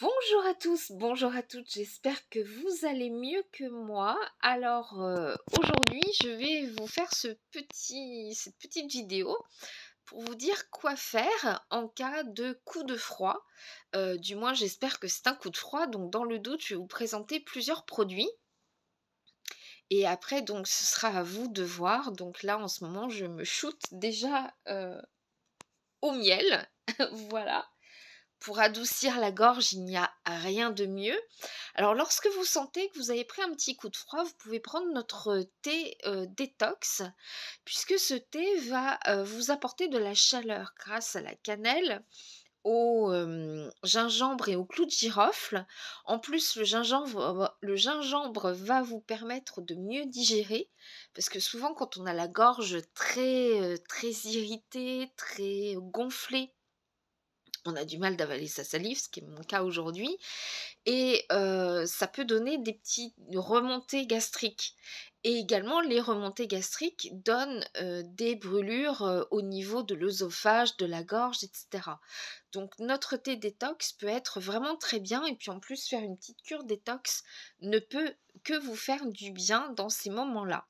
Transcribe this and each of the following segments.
Bonjour à tous, bonjour à toutes, j'espère que vous allez mieux que moi. Alors euh, aujourd'hui je vais vous faire ce petit, cette petite vidéo pour vous dire quoi faire en cas de coup de froid. Euh, du moins j'espère que c'est un coup de froid, donc dans le doute je vais vous présenter plusieurs produits. Et après donc ce sera à vous de voir. Donc là en ce moment je me shoot déjà euh, au miel, voilà. Pour adoucir la gorge, il n'y a rien de mieux. Alors lorsque vous sentez que vous avez pris un petit coup de froid, vous pouvez prendre notre thé euh, détox, puisque ce thé va euh, vous apporter de la chaleur grâce à la cannelle, au euh, gingembre et au clou de girofle. En plus, le gingembre, le gingembre va vous permettre de mieux digérer, parce que souvent quand on a la gorge très, très irritée, très gonflée, on a du mal d'avaler sa salive, ce qui est mon cas aujourd'hui, et ça peut donner des petites remontées gastriques. Et également, les remontées gastriques donnent des brûlures au niveau de l'œsophage, de la gorge, etc. Donc notre thé détox peut être vraiment très bien et puis en plus faire une petite cure détox ne peut que vous faire du bien dans ces moments-là.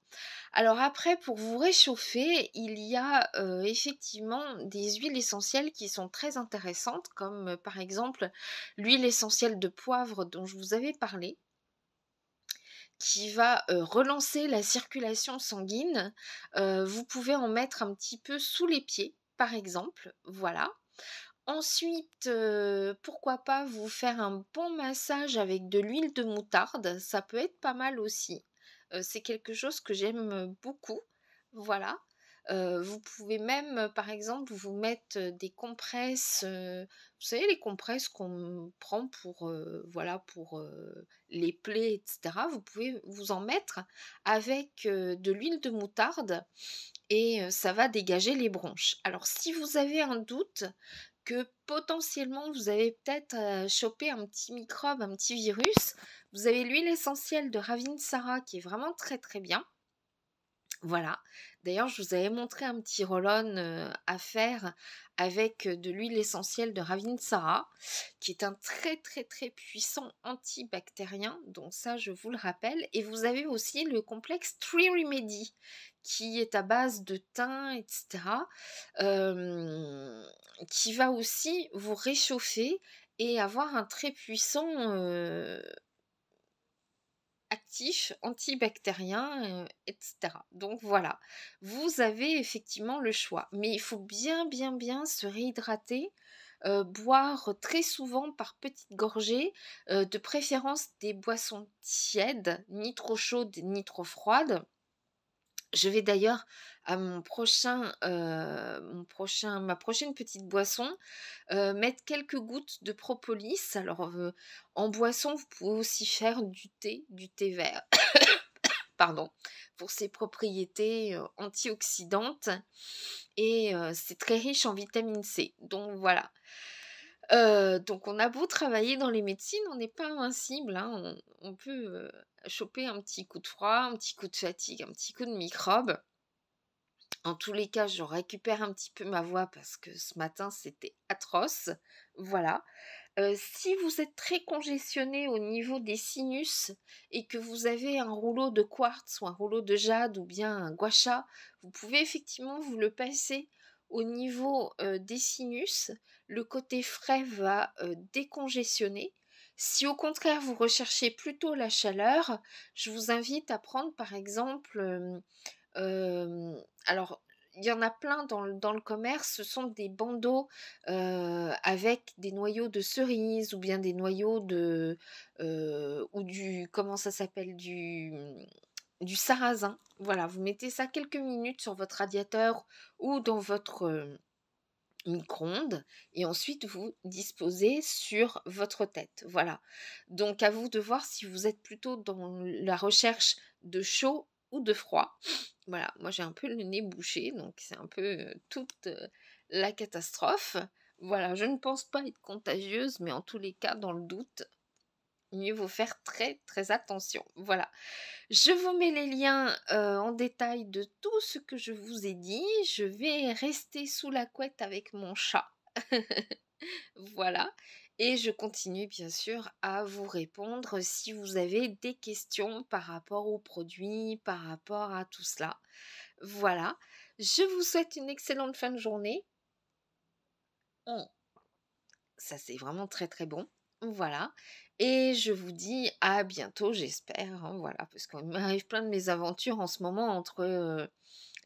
Alors après, pour vous réchauffer, il y a effectivement des huiles essentielles qui sont très intéressantes, comme par exemple l'huile essentielle de poivre dont je vous avais parlé qui va relancer la circulation sanguine. vous pouvez en mettre un petit peu sous les pieds, par exemple. Voilà. Ensuite, pourquoi pas vous faire un bon massage avec de l'huile de moutarde. Ça peut être pas mal aussi. C'est quelque chose que j'aime beaucoup. Voilà vous pouvez même, par exemple, vous mettre des compresses, vous savez, les compresses qu'on prend pour, voilà, pour les plaies, etc. Vous pouvez vous en mettre avec de l'huile de moutarde et ça va dégager les bronches. Alors, si vous avez un doute, que potentiellement vous avez peut-être chopé un petit microbe, un petit virus, vous avez l'huile essentielle de Ravinsara qui est vraiment très très bien. Voilà. D'ailleurs, je vous avais montré un petit roll-on à faire avec de l'huile essentielle de Ravinsara, qui est un très très très puissant antibactérien. Donc ça, je vous le rappelle. Et vous avez aussi le complexe Tree Remedy, qui est à base de thym, etc., qui va aussi vous réchauffer et avoir un très puissant actif, antibactérien, etc. Donc voilà, vous avez effectivement le choix. Mais il faut bien, bien, bien se réhydrater. boire très souvent par petites gorgées, de préférence des boissons tièdes, ni trop chaudes ni trop froides. Je vais d'ailleurs à mon prochain, prochain, ma prochaine petite boisson mettre quelques gouttes de propolis. Alors en boisson, vous pouvez aussi faire du thé, du thé vert. Pardon, pour ses propriétés antioxydantes et c'est très riche en vitamine C. Donc voilà. Donc on a beau travailler dans les médecines, on n'est pas invincible. Hein. On, peut choper un petit coup de froid, un petit coup de fatigue, un petit coup de microbe. En tous les cas, je récupère un petit peu ma voix parce que ce matin c'était atroce. Voilà. si vous êtes très congestionné au niveau des sinus et que vous avez un rouleau de quartz ou un rouleau de jade ou bien un guacha, vous pouvez effectivement vous le passer au niveau des sinus. Le côté frais va décongestionner si au contraire vous recherchez plutôt la chaleur, je vous invite à prendre par exemple, alors il y en a plein dans le, commerce, ce sont des bandeaux avec des noyaux de cerise ou bien des noyaux de ou du comment ça s'appelle du du sarrasin. Voilà, vous mettez ça quelques minutes sur votre radiateur ou dans votre micro-ondes et ensuite vous disposez sur votre tête. Voilà. Donc à vous de voir si vous êtes plutôt dans la recherche de chaud ou de froid. Voilà, moi j'ai un peu le nez bouché, donc c'est un peu toute la catastrophe. Voilà, je ne pense pas être contagieuse, mais en tous les cas, dans le doute, mieux vaut faire très très attention. Voilà. Je vous mets les liens en détail de tout ce que je vous ai dit. Je vais rester sous la couette avec mon chat. voilà. Et je continue bien sûr à vous répondre si vous avez des questions par rapport aux produits, par rapport à tout cela. Voilà, je vous souhaite une excellente fin de journée. Ça c'est vraiment très très bon. Voilà. Et je vous dis à bientôt, j'espère. Hein, voilà, parce qu'il m'arrive plein de mes aventures en ce moment entre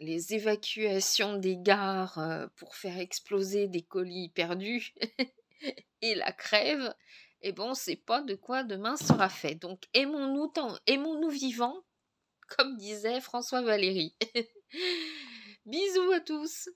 les évacuations des gares pour faire exploser des colis perdus et la crève. Et bon, c'est pas de quoi demain sera fait. Donc aimons-nous aimons-nous vivants, comme disait François Valéry. Bisous à tous